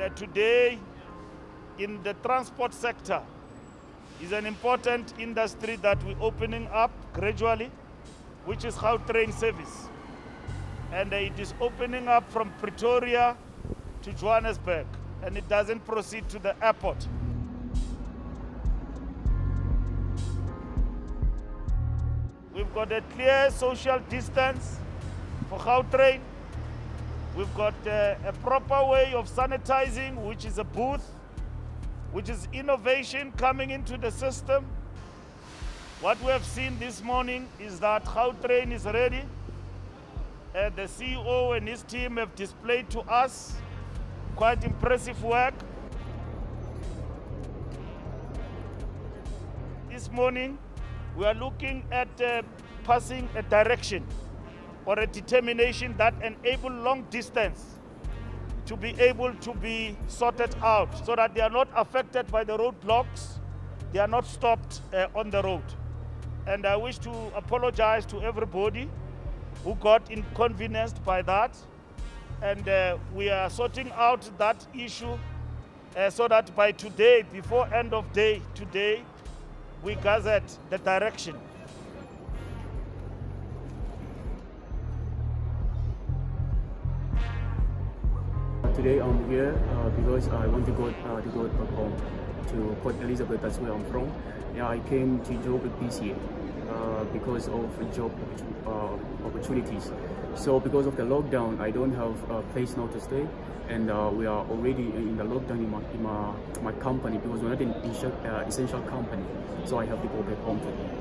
uh, today in the transport sector is an important industry that we're opening up gradually, which is Gautrain service. And uh, it is opening up from Pretoria to Johannesburg, and it doesn't proceed to the airport. We've got a clear social distance for Gautrain. We've got uh, a proper way of sanitizing, which is a booth, which is innovation coming into the system. What we have seen this morning is that Gautrain is ready. Uh, the CEO and his team have displayed to us quite impressive work. This morning, we are looking at uh, passing a direction or a determination that enable long distance to be able to be sorted out so that they are not affected by the roadblocks, they are not stopped uh, on the road. And I wish to apologize to everybody who got inconvenienced by that. And uh, we are sorting out that issue uh, so that by today, before end of day today, we gathered the direction. Today I'm here uh, because I want to go uh, to go back home to Port Elizabeth. That's where I'm from. Yeah, I came to job at PCA uh, because of job uh, opportunities. So because of the lockdown, I don't have a place now to stay, and uh, we are already in the lockdown in my, in my, my company because we're not an uh, essential company. So I have to go back home today.